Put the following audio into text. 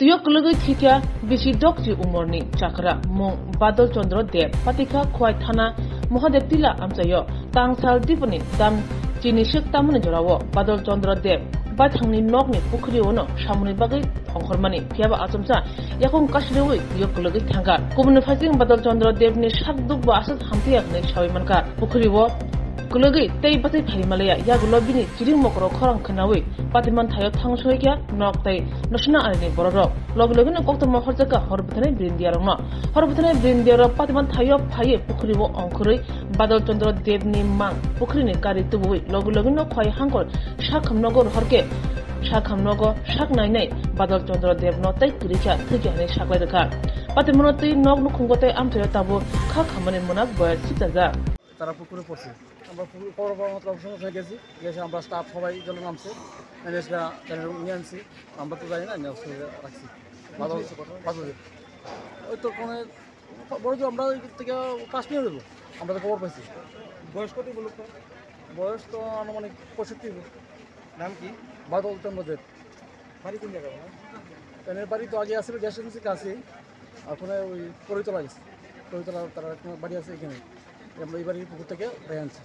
thikya bishi dokji umorni chakra mong badal chandra dev patika khwai thana Mahadev তিলা আমচাইও তাংসাল দিপনি দাম চিনি শিক তামনি জরাও বাদল চন্দ্র দেব বা থাংনি নকনি পুখরি ওনো সামনি বাগৈ হংখরমানি ফিয়াবা আচমচা yakong kashrewui yok lugui thanga kumni phasing badal chandra devni shakduk ba asat hamtiyak ne shawimanka pukhri wo kulugui tei batai phaimalaya yagulo bini chiring mokro khorang khnawi patiman thayo thangsoi kya nok tai nosna alni bororok log login kokto mo horjaka horbthane brindiarong no horbthane brindiaro patiman thayo phaye pukhri wo ongkhurui badal chandra devni mang pukhri ni kari tubui log login khoi hangkor shakham nogor horke শাখামনগ শাক নাই নাই বাদল চন্দ্র দেব নতাই তুরিখা থিকিহানি শাকলাই রেখা পাতে মনতই নগ নুখুঙ্গতাই আমথয় তাবো খা খামানি মনাক বয়ার সিতাজা তারা পুকুরে পড়ছে। আমরা পুকুর পড়ার পর মাত্র সঙ্গে গেছি গেছে আমরা স্টাফ সবাই জলে নামছে ম্যানেজরা নিয়ে আনছি। আমরা তো জানি না নিয়ে আসতে রাখছি। ওই তো কোনো বড় যে আমরা থেকে মিনিট দেবো আমরা তো খবর পাইছি। বয়স কত বলুক বয়স তো আনুমানিক পঁয়ষট্টি নাম কি? বাদল চন্দ্রদেব বাড়ি কোন জায়গা এনের বাড়ি তো আগে আসলে গ্যাস এজেন্সির কাছে। ওখানে ওই করিতলা গেছে। করিতলা তারা বাড়ি আছে এখানে। আমরা এই পুকুর থেকে বেড়ে আনছি।